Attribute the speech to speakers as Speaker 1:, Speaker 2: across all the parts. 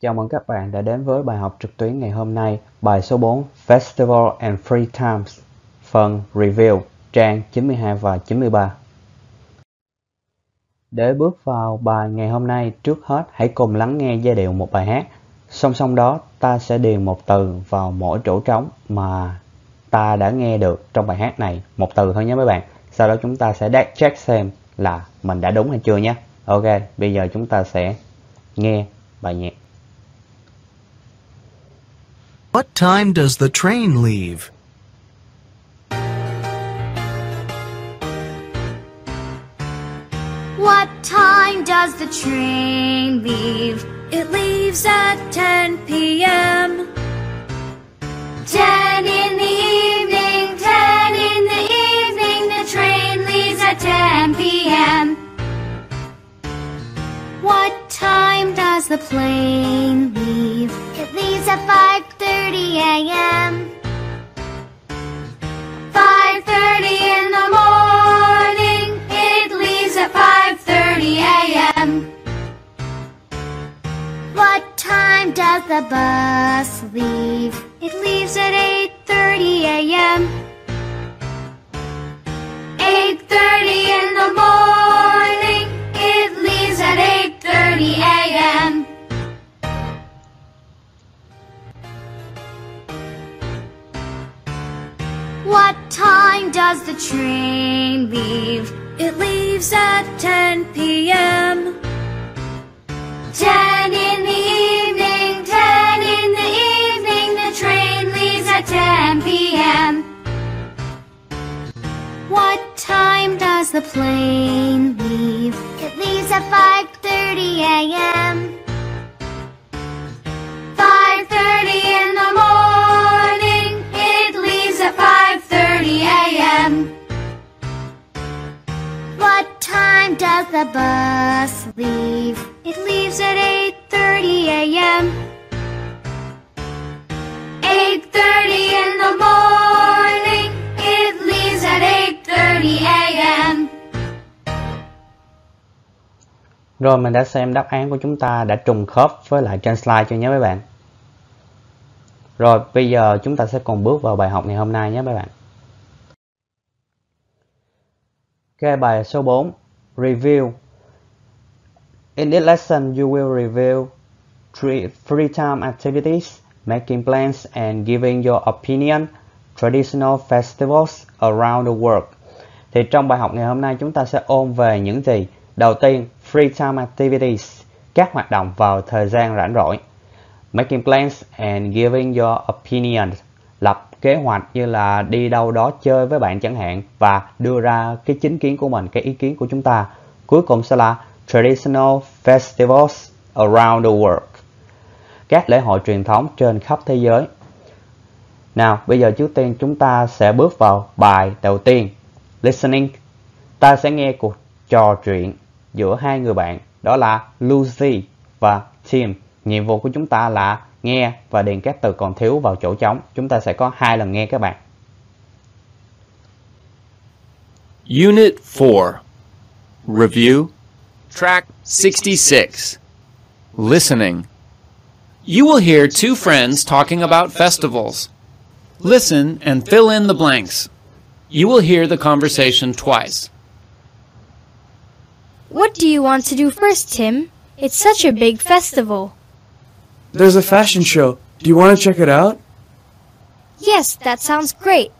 Speaker 1: Chào mừng các bạn đã đến với bài học trực tuyến ngày hôm nay, bài số 4 Festival and Free Times, phần Review, trang 92 và 93. Để bước vào bài ngày hôm nay, trước hết hãy cùng lắng nghe giai điệu một bài hát. Song song đó, ta sẽ điền một từ vào mỗi chỗ trống mà ta đã nghe được trong bài hát này, một từ thôi nhé mấy bạn. Sau đó chúng ta sẽ check xem là mình đã đúng hay chưa nhé. Ok, bây giờ chúng ta sẽ nghe bài nhạc.
Speaker 2: What time does the train leave?
Speaker 3: What time does the train leave? It leaves at 10 p.m. 10 in the the plane leave? It leaves at 5:30 a.m. 5:30 in the morning. It leaves at 5:30 a.m. What time does the bus leave? It leaves at 8:30 a.m. 8:30 in the morning. Does the train leave? It leaves at 10 p.m. 10 in the evening, 10 in the evening, the train leaves at 10 p.m. What time does the plane leave? It leaves at 5:30 a.m. does the bus leave? It leaves at 8.30 a.m. 8.30 in the morning. It leaves at 8.30 a.m.
Speaker 1: Rồi mình đã xem đáp án của chúng ta đã trùng khớp với lại trên slide cho nhé mấy bạn. Rồi bây giờ chúng ta sẽ cùng bước vào bài học ngày hôm nay nhé mấy bạn. Ok, bài số 4 Review In this lesson you will review three free time activities, making plans and giving your opinion, traditional festivals around the world. Thì trong bài học ngày hôm nay chúng ta sẽ ôn về những gì? Đầu tiên, free time activities, các hoạt động vào thời gian rảnh rỗi. Making plans and giving your opinion, lập kế hoạch như là đi đâu đó chơi với bạn chẳng hạn và đưa ra cái chính kiến của mình, cái ý kiến của chúng ta. Cuối cùng sẽ là traditional festivals around the world, các lễ hội truyền thống trên khắp thế giới. Nào, bây giờ trước tiên chúng ta sẽ bước vào bài đầu tiên, listening. Ta sẽ nghe cuộc trò chuyện giữa hai người bạn, đó là Lucy và Tim. Nhiệm vụ của chúng ta là nghe và điền các từ còn thiếu vào chỗ trống. Chúng ta sẽ có hai lần nghe các bạn.
Speaker 4: Unit 4 Review Track 66 Listening You will hear two friends talking about festivals. Listen and fill in the blanks. You will hear the conversation twice.
Speaker 5: What do you want to do first, Tim? It's such a big festival.
Speaker 6: There's a fashion show. Do you want to check it out?
Speaker 5: Yes, that sounds great.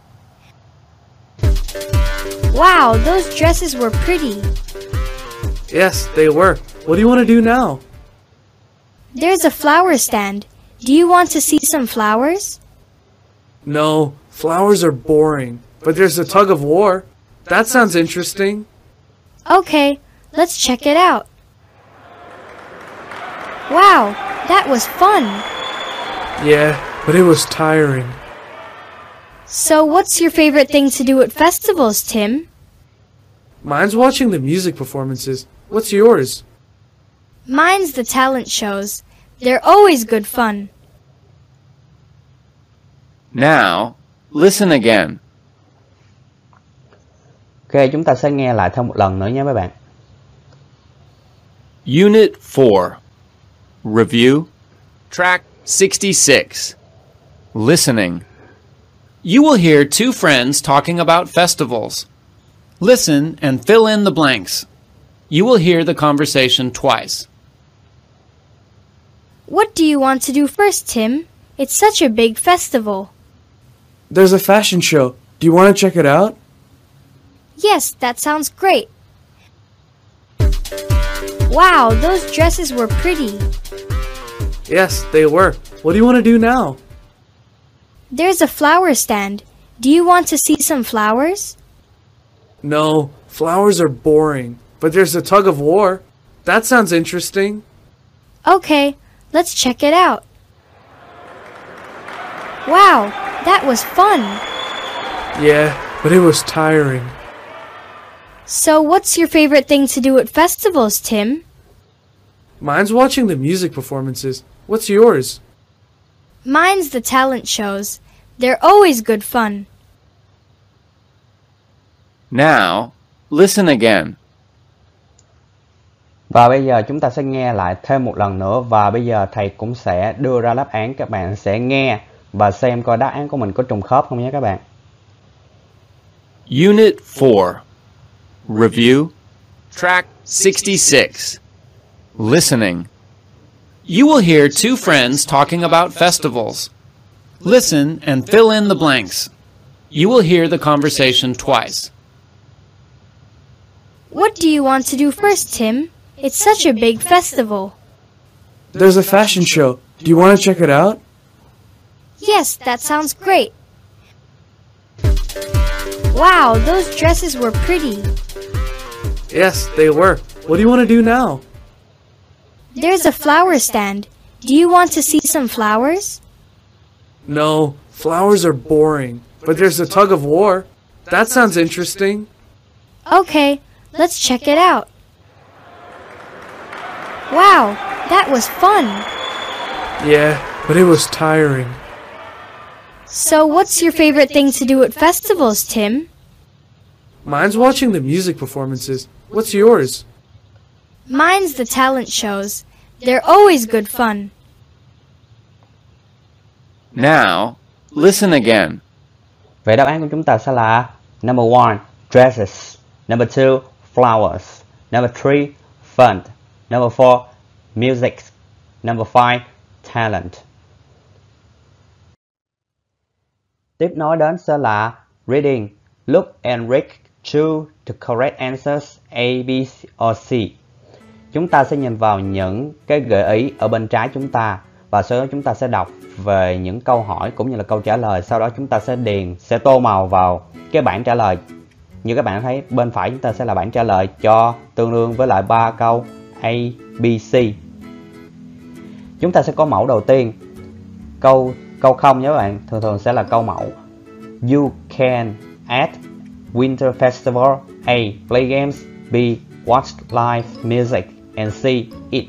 Speaker 5: Wow, those dresses were pretty.
Speaker 6: Yes, they were. What do you want to do now?
Speaker 5: There's a flower stand. Do you want to see some flowers?
Speaker 6: No, flowers are boring. But there's a tug of war. That sounds interesting.
Speaker 5: Okay, let's check it out. Wow, that was fun.
Speaker 6: Yeah, but it was tiring.
Speaker 5: So, what's your favorite thing to do at festivals, Tim?
Speaker 6: Mine's watching the music performances. What's yours?
Speaker 5: Mine's the talent shows. They're always good fun.
Speaker 4: Now, listen again.
Speaker 1: Ok, chúng ta sẽ nghe lại thêm một lần nữa nhé mấy bạn.
Speaker 4: Unit 4 Review Track 66. Listening. You will hear two friends talking about festivals. Listen and fill in the blanks. You will hear the conversation twice.
Speaker 5: What do you want to do first, Tim? It's such a big festival.
Speaker 6: There's a fashion show. Do you want to check it out?
Speaker 5: Yes, that sounds great. Wow, those dresses were pretty.
Speaker 6: Yes, they were. What do you want to do now?
Speaker 5: There's a flower stand. Do you want to see some flowers?
Speaker 6: No, flowers are boring. But there's a tug of war. That sounds interesting.
Speaker 5: Okay, let's check it out. Wow, that was fun.
Speaker 6: Yeah, but it was tiring.
Speaker 5: So, what's your favorite thing to do at festivals, Tim?
Speaker 6: Mine's watching the music performances. What's yours?
Speaker 5: Mine's the talent shows. They're always good fun.
Speaker 4: Now, listen again.
Speaker 1: Và bây giờ chúng ta sẽ nghe lại thêm một lần nữa và bây giờ thầy cũng sẽ đưa ra đáp án các bạn sẽ nghe và xem coi đáp án của mình có trùng khớp không nhé các bạn.
Speaker 4: Unit 4. Review. Track 66. Listening. You will hear two friends talking about festivals. Listen and fill in the blanks. You will hear the conversation twice.
Speaker 5: What do you want to do first, Tim? It's such a big festival.
Speaker 6: There's a fashion show. Do you want to check it out?
Speaker 5: Yes, that sounds great. Wow, those dresses were pretty.
Speaker 6: Yes, they were. What do you want to do now?
Speaker 5: There's a flower stand. Do you want to see some flowers?
Speaker 6: No, flowers are boring. But there's a tug of war. That sounds interesting.
Speaker 5: Okay, let's check it out. Wow, that was fun.
Speaker 6: Yeah, but it was tiring.
Speaker 5: So, what's your favorite thing to do at festivals, Tim?
Speaker 6: Mine's watching the music performances. What's yours?
Speaker 5: Mine's the talent shows. They're always good fun.
Speaker 4: Now, listen again.
Speaker 1: Vậy đáp án của chúng ta sẽ là Number one, dresses. Number two, flowers. Number three, fun. Number four, music. Number five, talent. Tiếp nói đến sẽ là reading. Look and read true to correct answers A, B or C. Chúng ta sẽ nhìn vào những cái gợi ý ở bên trái chúng ta và sau đó chúng ta sẽ đọc về những câu hỏi cũng như là câu trả lời. Sau đó chúng ta sẽ điền, sẽ tô màu vào cái bảng trả lời. Như các bạn thấy bên phải chúng ta sẽ là bảng trả lời cho tương đương với lại ba câu A, B, C. Chúng ta sẽ có mẫu đầu tiên. Câu câu không nhé các bạn, thường thường sẽ là câu mẫu. You can add Winter Festival A. Play games B. Watch live music and C. Eat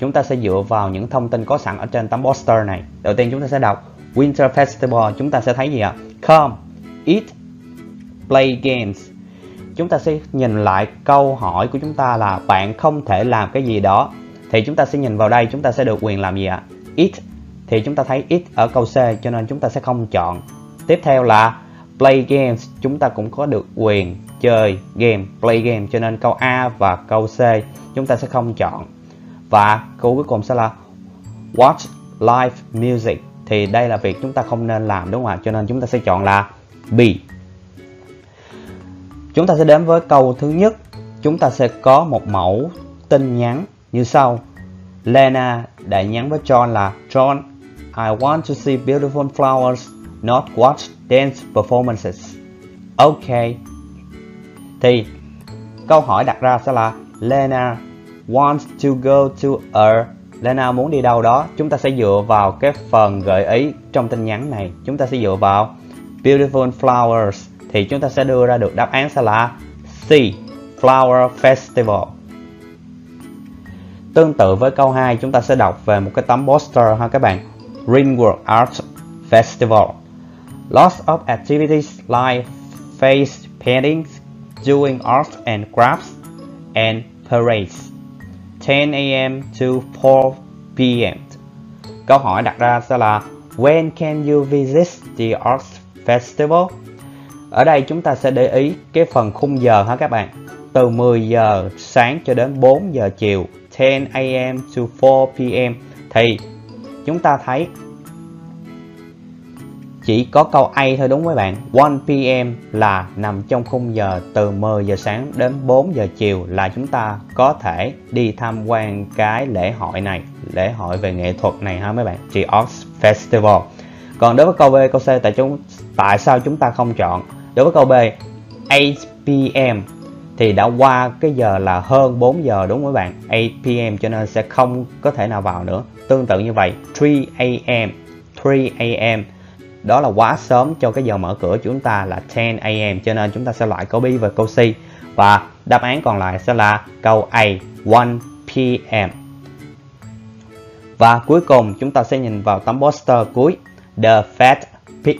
Speaker 1: Chúng ta sẽ dựa vào những thông tin có sẵn ở trên tấm poster này Đầu tiên chúng ta sẽ đọc Winter Festival Chúng ta sẽ thấy gì ạ? Come, eat, play games Chúng ta sẽ nhìn lại câu hỏi của chúng ta là Bạn không thể làm cái gì đó Thì chúng ta sẽ nhìn vào đây Chúng ta sẽ được quyền làm gì ạ? Eat Thì chúng ta thấy eat ở câu C Cho nên chúng ta sẽ không chọn Tiếp theo là play games, chúng ta cũng có được quyền chơi game, play game. Cho nên câu A và câu C chúng ta sẽ không chọn. Và câu cuối cùng sẽ là watch live music. Thì đây là việc chúng ta không nên làm, đúng không ạ? Cho nên chúng ta sẽ chọn là B. Chúng ta sẽ đến với câu thứ nhất. Chúng ta sẽ có một mẫu tin nhắn như sau. Lena đã nhắn với John là, John, I want to see beautiful flowers, not watch dance performances. Ok. Thì, câu hỏi đặt ra sẽ là, Lena wants to go to a, Lena muốn đi đâu đó. Chúng ta sẽ dựa vào cái phần gợi ý trong tin nhắn này. Chúng ta sẽ dựa vào beautiful flowers thì chúng ta sẽ đưa ra được đáp án sẽ là C. Flower Festival. Tương tự với câu 2 chúng ta sẽ đọc về một cái tấm poster ha các bạn. Ringworld Art Festival Lots of activities like face paintings, doing art and crafts, and parades. 10 a.m. to 4 p.m. câu hỏi đặt ra sẽ là When can you visit the Arts Festival? Ở đây chúng ta sẽ để ý cái phần khung giờ ha các bạn. Từ 10 giờ sáng cho đến 4 giờ chiều, 10 a.m. to 4 p.m. thì chúng ta thấy chỉ có câu A thôi đúng với bạn. 1pm là nằm trong khung giờ từ 10 giờ sáng đến 4 giờ chiều là chúng ta có thể đi tham quan cái lễ hội này. Lễ hội về nghệ thuật này ha mấy bạn? Chị Ox Festival. Còn đối với câu B, câu C, tại chúng, tại sao chúng ta không chọn? Đối với câu B 8pm thì đã qua cái giờ là hơn 4 giờ đúng với bạn. 8pm cho nên sẽ không có thể nào vào nữa. Tương tự như vậy 3am 3am đó là quá sớm cho cái giờ mở cửa của chúng ta là 10 a.m. cho nên chúng ta sẽ loại câu B và câu C và đáp án còn lại sẽ là câu A 1 p.m. Và cuối cùng chúng ta sẽ nhìn vào tấm poster cuối, The Fat Pig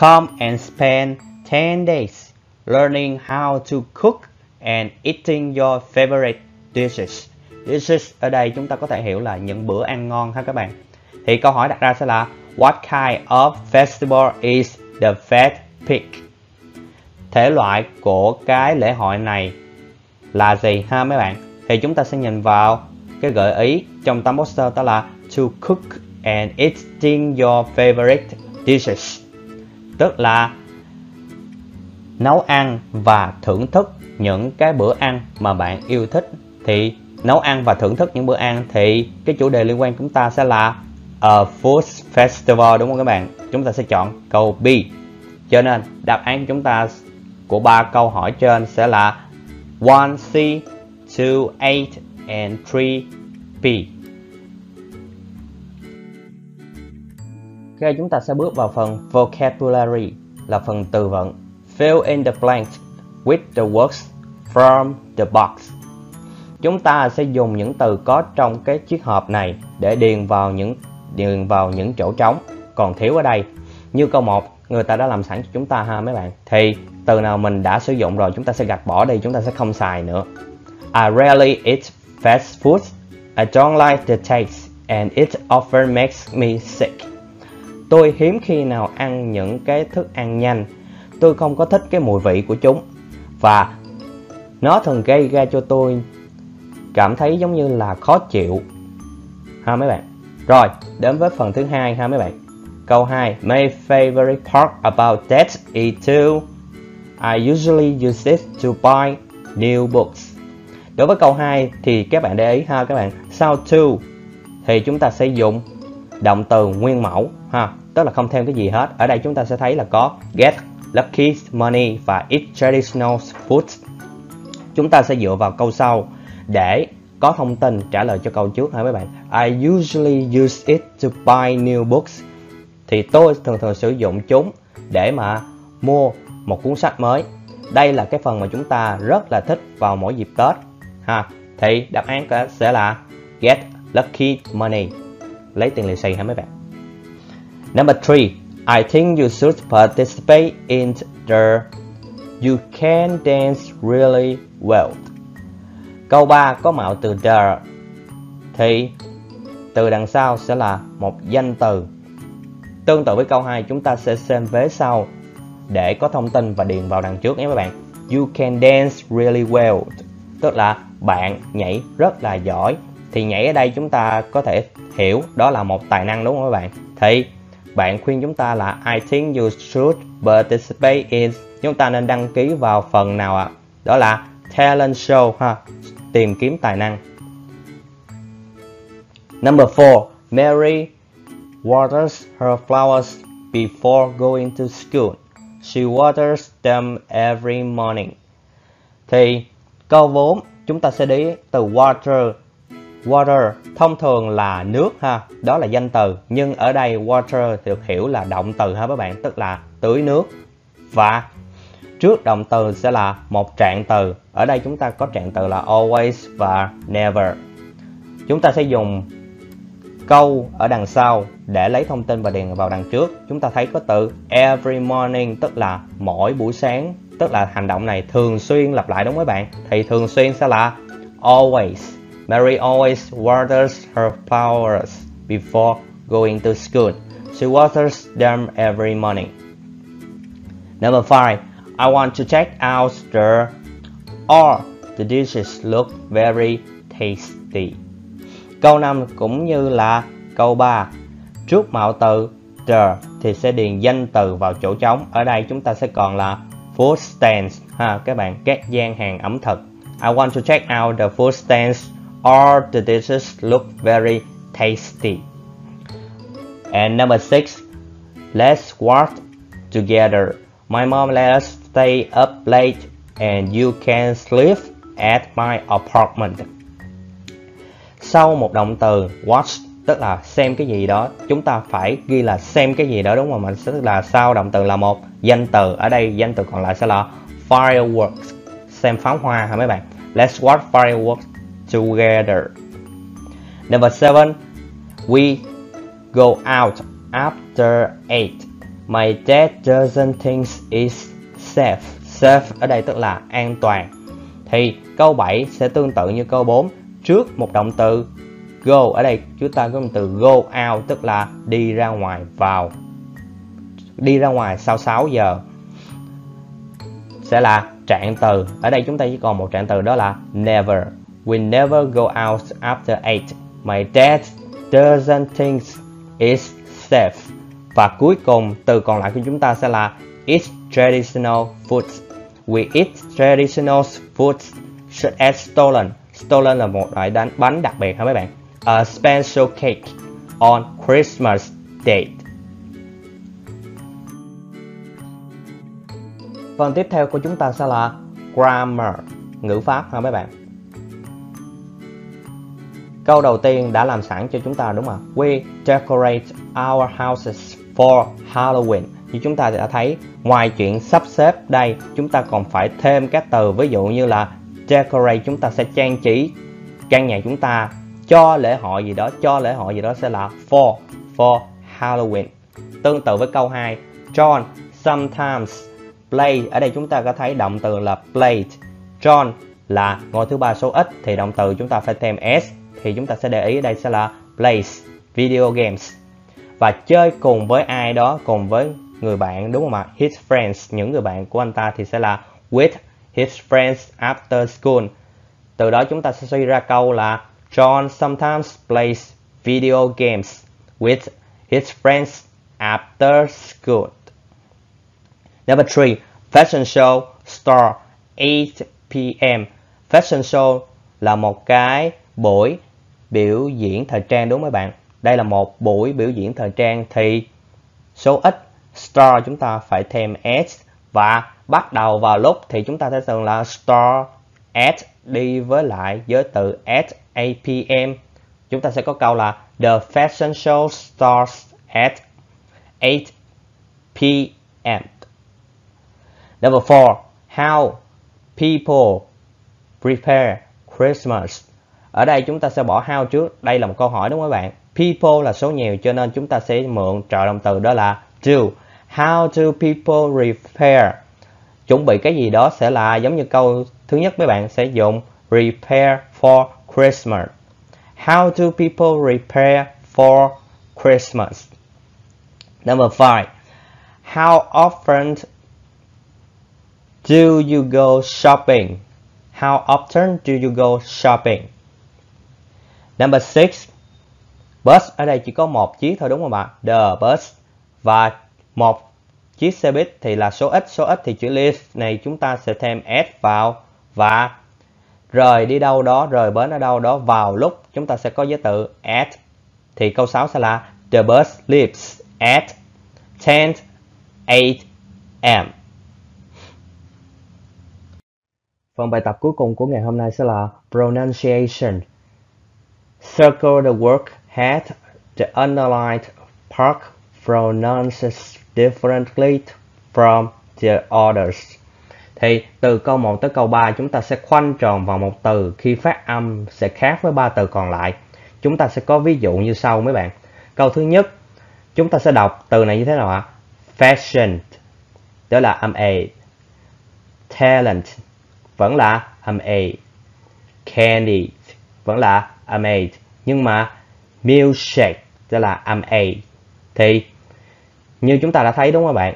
Speaker 1: Come and spend 10 days learning how to cook and eating your favorite dishes. Dishes ở đây chúng ta có thể hiểu là những bữa ăn ngon ha các bạn. Thì câu hỏi đặt ra sẽ là What kind of festival is the Fat Pig? Thể loại của cái lễ hội này là gì ha mấy bạn? Thì chúng ta sẽ nhìn vào cái gợi ý trong tấm poster đó là to cook and eating your favorite dishes. Tức là nấu ăn và thưởng thức những cái bữa ăn mà bạn yêu thích thì nấu ăn và thưởng thức những bữa ăn thì cái chủ đề liên quan chúng ta sẽ là a food festival đúng không các bạn? Chúng ta sẽ chọn câu B. Cho nên đáp án chúng ta của ba câu hỏi trên sẽ là 1C, 2A and 3B. Ok, chúng ta sẽ bước vào phần vocabulary là phần từ vựng. Fill in the blank with the words from the box. Chúng ta sẽ dùng những từ có trong cái chiếc hộp này để điền vào những điền vào những chỗ trống còn thiếu ở đây. Như câu 1 người ta đã làm sẵn cho chúng ta ha mấy bạn. Thì từ nào mình đã sử dụng rồi chúng ta sẽ gạt bỏ đi, chúng ta sẽ không xài nữa. I rarely eat fast food. I don't like the taste and it often makes me sick. Tôi hiếm khi nào ăn những cái thức ăn nhanh. Tôi không có thích cái mùi vị của chúng. Và nó thường gây ra cho tôi cảm thấy giống như là khó chịu. Ha mấy bạn? Rồi, đến với phần thứ hai ha mấy bạn. Câu 2. My favorite part about that is to I usually use it to buy new books. Đối với câu 2 thì các bạn để ý ha các bạn. Sau to thì chúng ta sẽ dùng động từ nguyên mẫu ha, tức là không thêm cái gì hết. Ở đây chúng ta sẽ thấy là có get, lucky, money và eat traditional food. Chúng ta sẽ dựa vào câu sau để có thông tin trả lời cho câu trước ha mấy bạn. I usually use it to buy new books. Thì tôi thường thường sử dụng chúng để mà mua một cuốn sách mới. Đây là cái phần mà chúng ta rất là thích vào mỗi dịp Tết. Ha, thì đáp án sẽ là get lucky money. Lấy tiền lì xì ha mấy bạn? Number 3 I think you should participate in the You can dance really well. Câu 3 có mạo từ the thì, từ đằng sau sẽ là một danh từ. Tương tự với câu 2 chúng ta sẽ xem vế sau để có thông tin và điền vào đằng trước nhé các bạn. You can dance really well. Tức là bạn nhảy rất là giỏi. Thì nhảy ở đây chúng ta có thể hiểu đó là một tài năng đúng không các bạn? Thì, bạn khuyên chúng ta là, I think you should participate in chúng ta nên đăng ký vào phần nào ạ? À? Đó là talent show ha tìm kiếm tài năng. Number 4. Mary waters her flowers before going to school. She waters them every morning. Thì câu 4 chúng ta sẽ đi từ water. Water thông thường là nước ha, đó là danh từ. Nhưng ở đây water được hiểu là động từ ha các bạn, tức là tưới nước. Và Trước động từ sẽ là một trạng từ. Ở đây chúng ta có trạng từ là always và never. Chúng ta sẽ dùng câu ở đằng sau để lấy thông tin và điền vào đằng trước. Chúng ta thấy có từ every morning tức là mỗi buổi sáng, tức là hành động này thường xuyên lặp lại đúng không các bạn? Thì thường xuyên sẽ là always. Mary always waters her flowers before going to school. She waters them every morning. Number five I want to check out the or the dishes look very tasty. Câu 5 cũng như là câu 3. Trước mạo từ, the thì sẽ điền danh từ vào chỗ trống. Ở đây chúng ta sẽ còn là food stands ha, các bạn, các gian hàng ẩm thực. I want to check out the food stands or the dishes look very tasty. And number 6. Let's work together. My mom let us stay up late and you can sleep at my apartment. Sau một động từ watch tức là xem cái gì đó, chúng ta phải ghi là xem cái gì đó đúng không? Mình sẽ tức là sau động từ là một danh từ, ở đây danh từ còn lại sẽ là fireworks, xem pháo hoa hả mấy bạn? Let's watch fireworks together. Number seven, we go out after eight. My dad doesn't think it's safe. Safe ở đây tức là an toàn. Thì câu 7 sẽ tương tự như câu 4. Trước một động từ, go ở đây chúng ta có động từ go out, tức là đi ra ngoài, vào. Đi ra ngoài sau 6 giờ. Sẽ là trạng từ. Ở đây chúng ta chỉ còn một trạng từ đó là never. We never go out after 8. My dad doesn't think it's safe. Và cuối cùng từ còn lại của chúng ta sẽ là it's traditional foods. We eat traditional foods such as stolen. Stolen là một loại đánh bánh đặc biệt hả mấy bạn? A special cake on Christmas Day. Phần tiếp theo của chúng ta sẽ là grammar, ngữ pháp hả mấy bạn? Câu đầu tiên đã làm sẵn cho chúng ta đúng không? We decorate our houses for Halloween. Như chúng ta đã thấy, ngoài chuyện sắp xếp đây, chúng ta còn phải thêm các từ ví dụ như là decorate chúng ta sẽ trang trí căn nhà chúng ta cho lễ hội gì đó, cho lễ hội gì đó sẽ là for for Halloween. Tương tự với câu 2, John sometimes play. Ở đây chúng ta có thấy động từ là played. John là ngôi thứ ba số ít thì động từ chúng ta phải thêm s thì chúng ta sẽ để ý ở đây sẽ là plays video games và chơi cùng với ai đó cùng với người bạn, đúng không ạ? His friends, những người bạn của anh ta thì sẽ là with his friends after school. Từ đó chúng ta sẽ suy ra câu là John sometimes plays video games with his friends after school. Number three, fashion show start 8 p.m. fashion show là một cái buổi biểu diễn thời trang, đúng không mấy bạn? Đây là một buổi biểu diễn thời trang thì số ít. Store chúng ta phải thêm s. Và bắt đầu vào lúc thì chúng ta sẽ thường là store at đi với lại giới từ at 8 chúng ta sẽ có câu là the fashion show starts at 8 pm number four, how people prepare Christmas. Ở đây chúng ta sẽ bỏ how trước. Đây là một câu hỏi đúng không các bạn? People là số nhiều cho nên chúng ta sẽ mượn trợ động từ đó là do how do people prepare chuẩn bị cái gì đó sẽ là giống như câu thứ nhất mấy bạn sẽ dùng prepare for Christmas. How do people prepare for Christmas? Number five. How often do you go shopping? How often do you go shopping? Number six. Bus, ở đây chỉ có một chiếc thôi đúng không ạ? The bus Và một chiếc xe buýt thì là số ít Số ít thì chữ list. Này chúng ta sẽ thêm s vào Và rời đi đâu đó, rời bến ở đâu đó. Vào lúc Chúng ta sẽ có giới từ at Thì câu 6 sẽ là The bus leaves at 10 8 am Phần bài tập cuối cùng của ngày hôm nay sẽ là pronunciation. Circle the work hat. The underlined part pronounces differently from the others. Thì từ câu 1 tới câu 3 chúng ta sẽ khoanh tròn vào một từ khi phát âm sẽ khác với ba từ còn lại. Chúng ta sẽ có ví dụ như sau mấy bạn. Câu thứ nhất, chúng ta sẽ đọc từ này như thế nào ạ? Fashion, đó là âm A. Talent, vẫn là âm A. Candy, vẫn là âm A. nhưng mà milkshake sẽ là âm A. Thì như chúng ta đã thấy đúng không các bạn?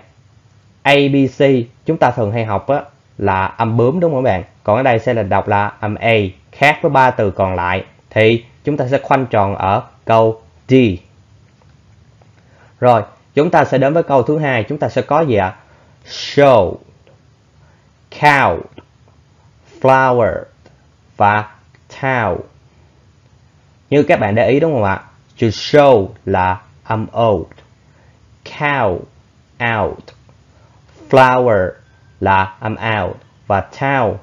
Speaker 1: abc chúng ta thường hay học á, là âm bướm đúng không các bạn? Còn ở đây sẽ là đọc là âm A khác với ba từ còn lại. Thì chúng ta sẽ khoanh tròn ở câu D. Rồi, chúng ta sẽ đến với câu thứ hai. Chúng ta sẽ có gì ạ? Show, cow, flower và town. Như các bạn để ý đúng không ạ? to show là âm old, cow out, flower là âm out và town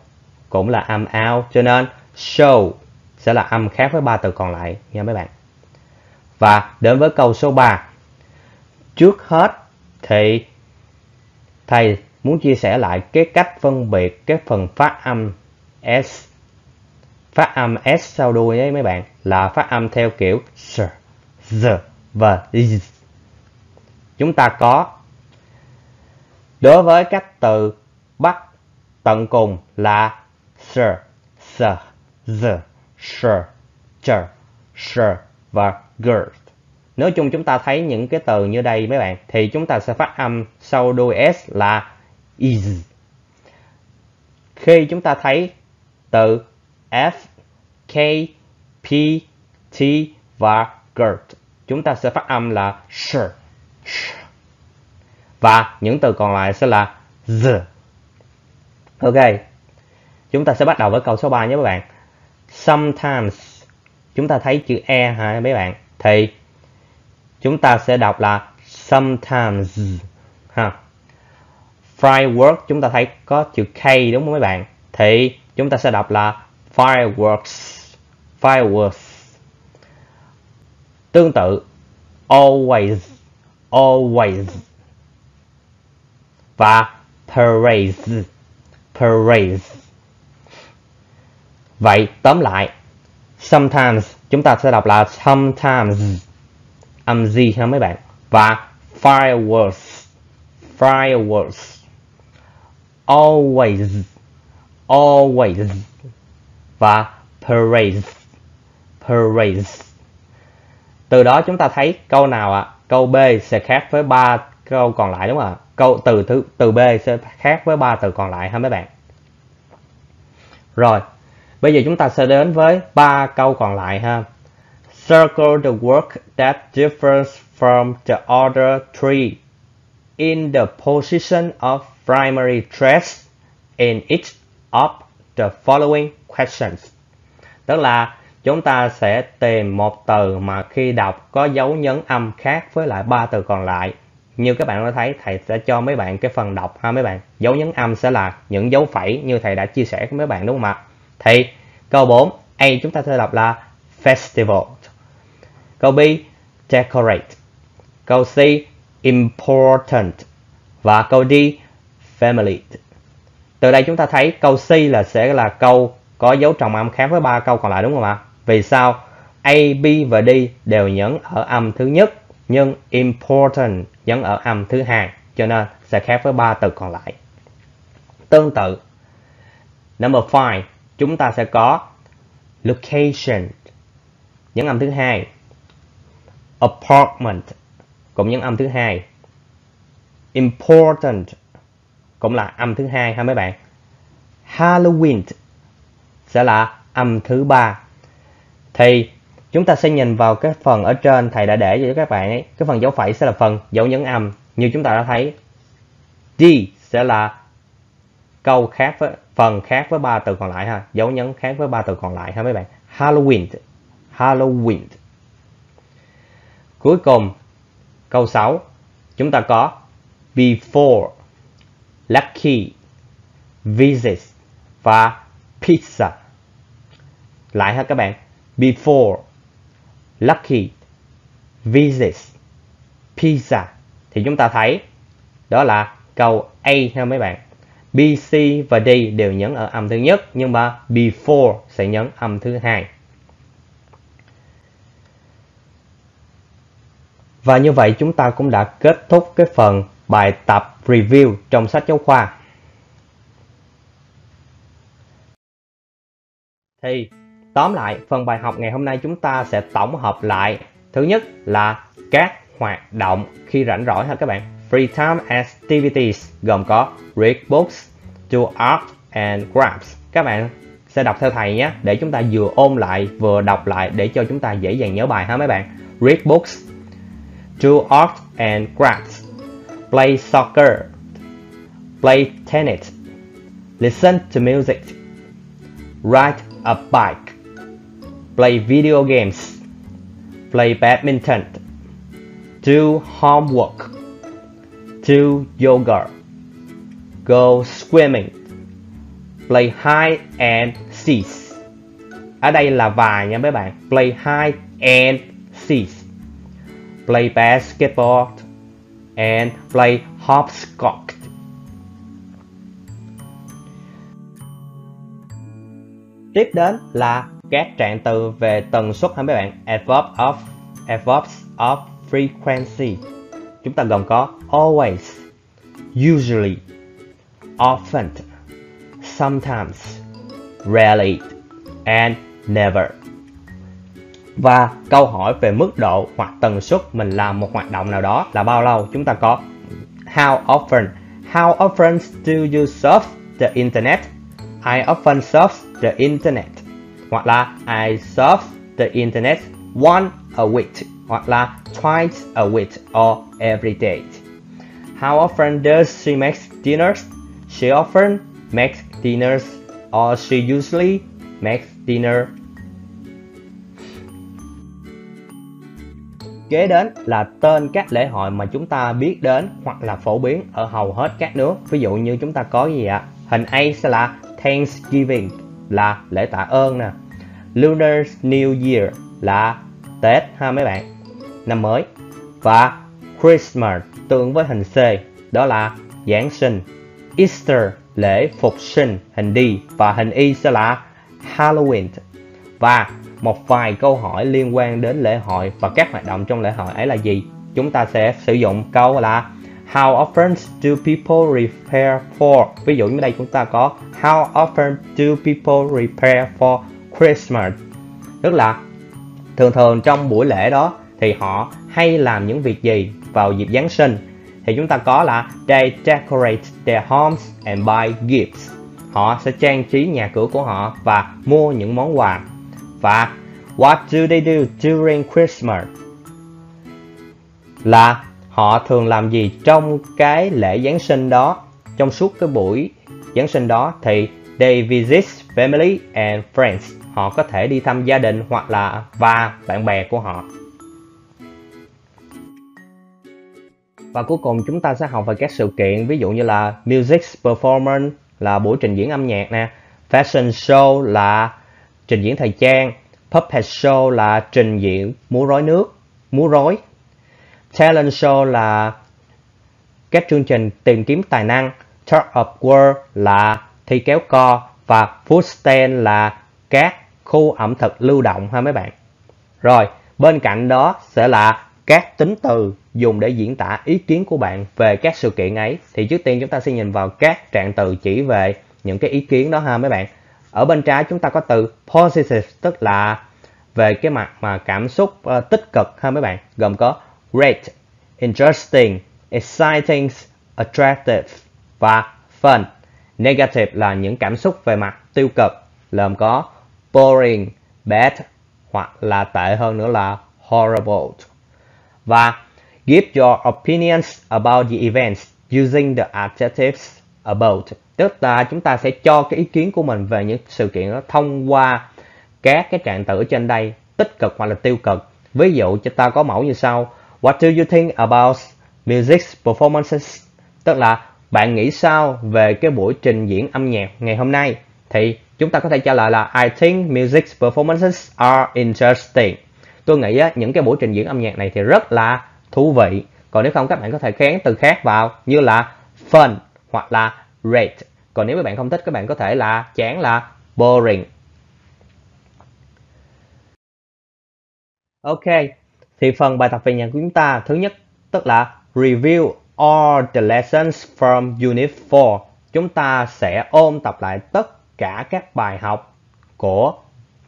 Speaker 1: cũng là âm out cho nên show sẽ là âm khác với ba từ còn lại nha mấy bạn. Và đến với câu số 3. Trước hết thì thầy muốn chia sẻ lại cái cách phân biệt cái phần phát âm S. Phát âm S sau đuôi ấy mấy bạn là phát âm theo kiểu s, z và z. Chúng ta có đối với các từ bắt tận cùng là s, s, z, sh, ch, sh và girl. Nói chung chúng ta thấy những cái từ như đây mấy bạn thì chúng ta sẽ phát âm sau đuôi s là is. Khi chúng ta thấy từ f, k, p, t và gert, chúng ta sẽ phát âm là sh, sh. Và những từ còn lại sẽ là z. Ok. Chúng ta sẽ bắt đầu với câu số 3 nhé các bạn. Sometimes, chúng ta thấy chữ e hả mấy bạn? Thì chúng ta sẽ đọc là sometimes, ha. Firework chúng ta thấy có chữ K đúng không mấy bạn? Thì chúng ta sẽ đọc là fireworks. Fireworks. Tương tự, always always. Và praise. Praise. Vậy tóm lại, sometimes, chúng ta sẽ đọc là sometimes. Âm gì ha mấy bạn. Và fireworks. Fireworks. Always. Always. Và praise. Praise. Từ đó chúng ta thấy câu nào ạ? à? Câu B sẽ khác với ba câu còn lại đúng không ạ? Câu từ thứ, từ B sẽ khác với ba từ còn lại ha mấy bạn? Rồi, bây giờ chúng ta sẽ đến với ba câu còn lại ha. Circle the work that differs from the other three in the position of primary stress in each of the following questions. Tức là chúng ta sẽ tìm một từ mà khi đọc có dấu nhấn âm khác với lại ba từ còn lại. Như các bạn đã thấy, thầy sẽ cho mấy bạn cái phần đọc ha mấy bạn. Dấu nhấn âm sẽ là những dấu phẩy như thầy đã chia sẻ với mấy bạn đúng không ạ? Thì câu 4, A chúng ta sẽ đọc là festival. Câu B, decorate. Câu C, important. Và câu D, family. Từ đây chúng ta thấy câu C là sẽ là câu có dấu trọng âm khác với ba câu còn lại đúng không ạ? Vì sao? A, B và D đều nhấn ở âm thứ nhất nhưng important nhấn ở âm thứ hai cho nên sẽ khác với ba từ còn lại. Tương tự, number 5 chúng ta sẽ có location nhấn âm thứ hai, apartment cũng nhấn âm thứ hai, important cũng là âm thứ hai ha mấy bạn. Halloween sẽ là âm thứ ba. Thì chúng ta sẽ nhìn vào cái phần ở trên thầy đã để cho các bạn ấy. Cái phần dấu phẩy sẽ là phần dấu nhấn âm. Như chúng ta đã thấy D sẽ là câu khác với phần khác với ba từ còn lại ha. Dấu nhấn khác với ba từ còn lại ha mấy bạn. Halloween. Halloween. Cuối cùng câu 6 chúng ta có before lucky, visit và pizza. Lại ha các bạn. Before, lucky, visit, pizza. Thì chúng ta thấy đó là câu A ha mấy bạn. B, C và D đều nhấn ở âm thứ nhất nhưng mà before sẽ nhấn âm thứ hai. Và như vậy chúng ta cũng đã kết thúc cái phần bài tập review trong sách giáo khoa. Thì tóm lại, phần bài học ngày hôm nay chúng ta sẽ tổng hợp lại Thứ nhất là các hoạt động khi rảnh rỗi ha các bạn. Free time activities gồm có read books, do art and crafts. Các bạn sẽ đọc theo thầy nhé để chúng ta vừa ôn lại vừa đọc lại để cho chúng ta dễ dàng nhớ bài ha mấy bạn. Read books, do art and crafts, play soccer, play tennis, listen to music, ride a bike, play video games, play badminton, do homework, do yoga, go swimming, play hide and seek. Ở đây là vài nha mấy bạn. Play hide and seek. Play basketball and play hopscotch. Tiếp đến là các trạng từ về tần suất ha mấy bạn. Adverb of adverbs of frequency. Chúng ta gồm có always, usually, often, sometimes, rarely, and never. Và câu hỏi về mức độ hoặc tần suất mình làm một hoạt động nào đó là bao lâu? Chúng ta có How often? How often do you surf the internet? I often surf the internet. Hoặc là I surf the internet one a week. Hoặc là twice a week or every day. How often does she make dinners? She often makes dinners or she usually makes dinner. Kế đến là tên các lễ hội mà chúng ta biết đến hoặc là phổ biến ở hầu hết các nước. Ví dụ như chúng ta có gì ạ? Hình A sẽ là Thanksgiving là lễ tạ ơn nè. Lunar New Year là Tết ha mấy bạn. Năm mới. Và Christmas tương với hình C, đó là Giáng sinh. Easter, lễ phục sinh, hình D và hình Y sẽ là Halloween. Và một vài câu hỏi liên quan đến lễ hội và các hoạt động trong lễ hội ấy là gì? Chúng ta sẽ sử dụng câu là How often do people prepare for? Ví dụ như đây chúng ta có, How often do people prepare for Christmas? Tức là, thường thường trong buổi lễ đó thì họ hay làm những việc gì vào dịp Giáng sinh? Thì chúng ta có là They decorate their homes and buy gifts. Họ sẽ trang trí nhà cửa của họ và mua những món quà. Và What do they do during Christmas? Là họ thường làm gì trong cái lễ Giáng sinh đó, trong suốt cái buổi Giáng sinh đó thì they visit family and friends. Họ có thể đi thăm gia đình hoặc là và bạn bè của họ. Và cuối cùng chúng ta sẽ học về các sự kiện ví dụ như là music performance là buổi trình diễn âm nhạc nè, fashion show là trình diễn thời trang, puppet show là trình diễn múa rối nước, múa rối. Talent show là các chương trình tìm kiếm tài năng, Talk of World là thi kéo co và food stand là các khu ẩm thực lưu động ha mấy bạn. Rồi, bên cạnh đó sẽ là các tính từ dùng để diễn tả ý kiến của bạn về các sự kiện ấy. Thì trước tiên chúng ta sẽ nhìn vào các trạng từ chỉ về những cái ý kiến đó ha mấy bạn. Ở bên trái chúng ta có từ positive tức là về cái mặt mà cảm xúc uh, tích cực ha mấy bạn, gồm có great, interesting, exciting, attractive và fun. Negative là những cảm xúc về mặt tiêu cực, gồm có boring, bad hoặc là tệ hơn nữa là horrible. Và give your opinions about the events using the adjectives about. Tức là chúng ta sẽ cho cái ý kiến của mình về những sự kiện đó thông qua các cái trạng từ ở trên đây tích cực hoặc là tiêu cực. Ví dụ chúng ta có mẫu như sau. What do you think about music performances? Tức là bạn nghĩ sao về cái buổi trình diễn âm nhạc ngày hôm nay? Thì chúng ta có thể trả lời là I think music performances are interesting. Tôi nghĩ á, những cái buổi trình diễn âm nhạc này thì rất là thú vị. Còn nếu không các bạn có thể kháng từ khác vào như là fun hoặc là great. Còn nếu các bạn không thích các bạn có thể là chán là boring. Ok, thì phần bài tập về nhạc của chúng ta thứ nhất tức là review all the lessons from Unit 4. Chúng ta sẽ ôn tập lại tất cả các bài học của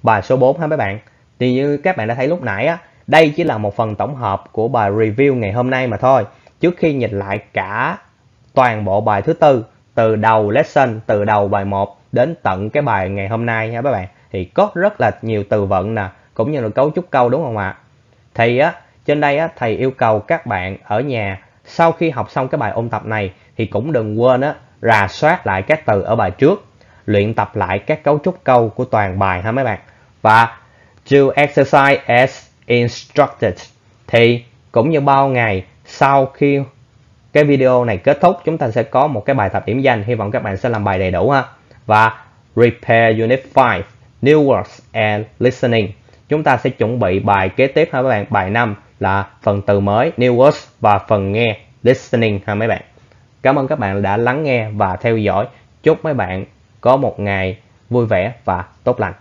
Speaker 1: bài số 4 ha mấy bạn. Thì như các bạn đã thấy lúc nãy á, Đây chỉ là một phần tổng hợp của bài review ngày hôm nay mà thôi. Trước khi nhìn lại cả toàn bộ bài thứ tư từ đầu lesson, từ đầu bài 1 đến tận cái bài ngày hôm nay nha các bạn. Thì có rất là nhiều từ vựng nè, cũng như là cấu trúc câu đúng không ạ? Thì á, trên đây á, thầy yêu cầu các bạn ở nhà sau khi học xong cái bài ôn tập này thì cũng đừng quên á, rà soát lại các từ ở bài trước, luyện tập lại các cấu trúc câu của toàn bài ha mấy bạn. Và do exercise as instructed. Thì cũng như bao ngày sau khi cái video này kết thúc chúng ta sẽ có một cái bài tập điểm danh hy vọng các bạn sẽ làm bài đầy đủ ha. Và repair unit 5 new words and listening chúng ta sẽ chuẩn bị bài kế tiếp ha các bạn? Bài 5 là phần từ mới, new words và phần nghe, listening ha mấy bạn? Cảm ơn các bạn đã lắng nghe và theo dõi. Chúc mấy bạn có một ngày vui vẻ và tốt lành.